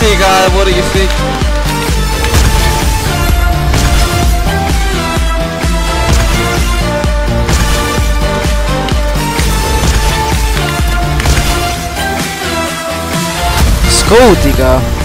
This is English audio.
Oh, Digga, wurde gefickt. Let's go.